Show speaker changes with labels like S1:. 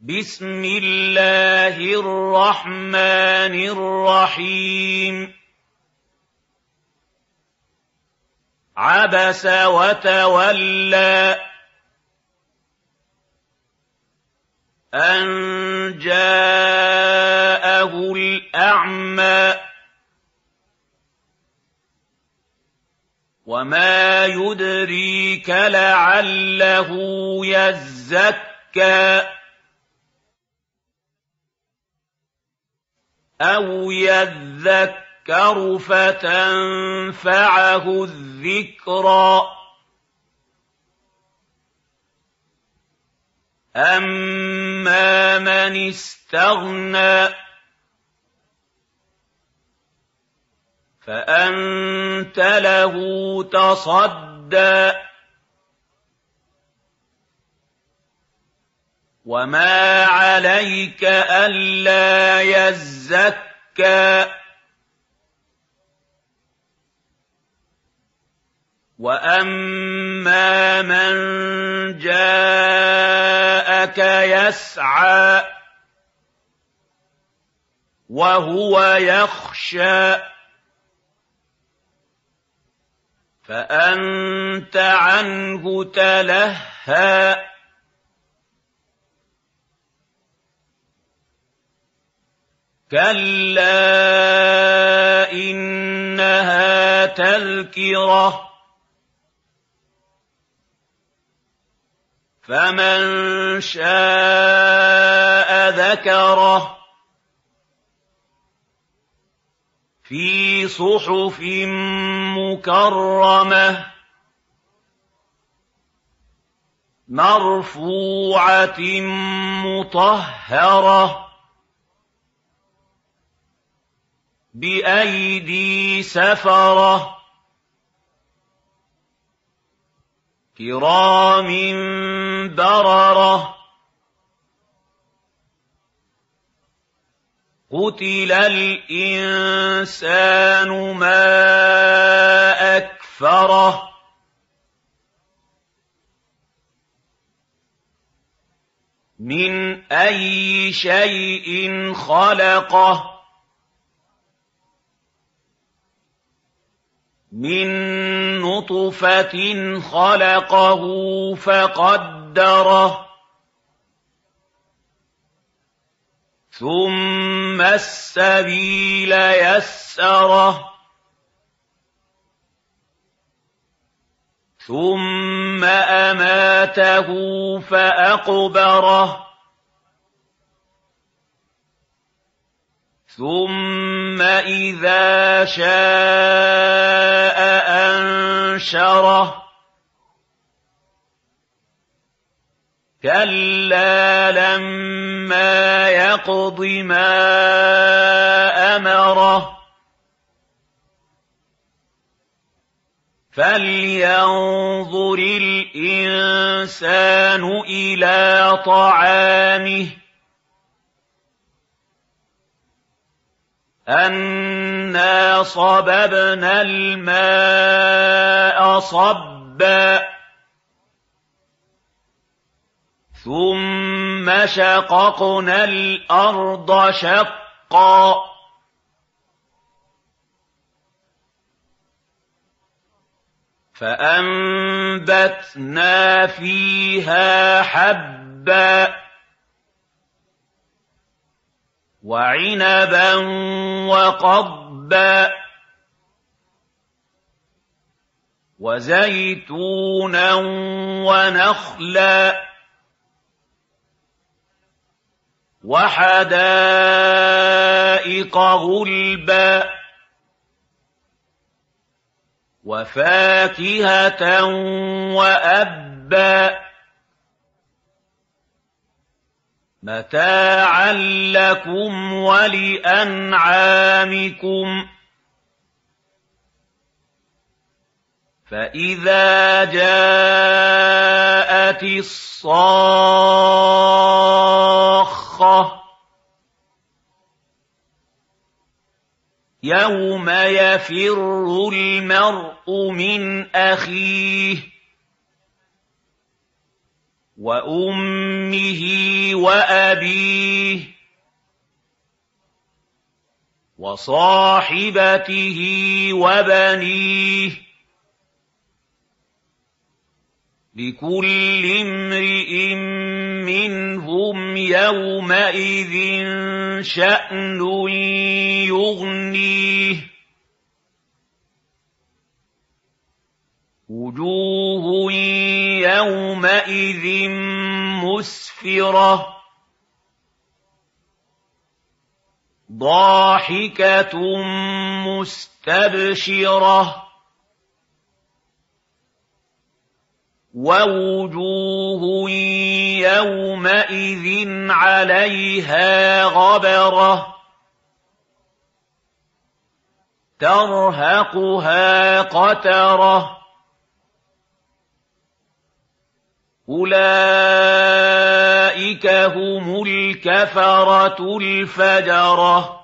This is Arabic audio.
S1: بسم الله الرحمن الرحيم. عبس وتولى أن جاءه الأعمى وما يدريك لعله يزكى. أَوْ يَذَّكَّرُ فَتَنفَعَهُ الذِّكْرَىٰ أَمَّا مَنِ اسْتَغْنَىٰ فَأَنتَ لَهُ تَصَدَّىٰ وَمَا عَلَيْكَ أَلَّا يَزَّكَّىٰ وَأَمَّا مَن جَاءَكَ يَسْعَىٰ وَهُوَ يَخْشَىٰ فَأَنتَ عَنْهُ تَلَهَّىٰ كَلَّا إِنَّهَا تَذْكِرَةٌ فَمَن شَاءَ ذَكَرَهُ فِي صُحُفٍ مُّكَرَّمَةٍ مَّرْفُوعَةٍ مُّطَهَّرَةٍ بِأَيْدِي سَفَرَةٍ كِرَامٍ بَرَرَةٍ قُتِلَ الْإِنسَانُ مَا أَكْفَرَهُ مِنْ أَيِّ شَيْءٍ خَلَقَهُ مِن نُّطْفَةٍ خَلَقَهُ فَقَدَّرَهُ ثُمَّ السَّبِيلَ يَسَّرَهُ ثُمَّ أَمَاتَهُ فَأَقْبَرَهُ ثُمَّ إِذَا شَاءَ أَنشَرَهُ. كَلَّا لَمَّا يَقْضِ مَا أَمَرَهُ. فَلْيَنظُرِ الْإِنسَانُ إِلَىٰ طَعَامِهِ. أَنَّا صَبَبْنَا الْمَاءَ صَبًّا ثُمَّ شَقَقْنَا الْأَرْضَ شَقًّا فَأَنبَتْنَا فِيهَا حَبًّا وَعِنَبًا وَقَضْبًا وَزَيْتُونًا وَنَخْلًا وَحَدَائِقَ غُلْبًا وَفَاكِهَةً وَأَبًّا مَتَاعًا لَّكُمْ وَلِأَنْعَامِكُمْ. فَإِذَا جَاءَتِ الصَّاخَّةُ يَوْمَ يَفِرُّ الْمَرْءُ مِنْ أَخِيهِ وأمه وأبيه وصاحبته وبنيه لكل امرئ منهم يومئذ شأن يغنيه وجوه يومئذ مسفرة ضاحكة مستبشرة. ووجوه يومئذ عليها غبرة. ترهقها قترة. أُولَٰئِكَ هُمُ الْكَفَرَةُ الْفَجَرَةُ